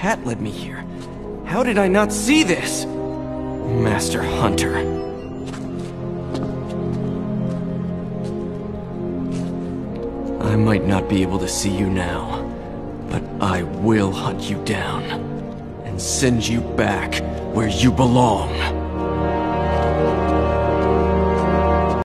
cat led me here. How did I not see this? Master Hunter. I might not be able to see you now, but I will hunt you down and send you back where you belong.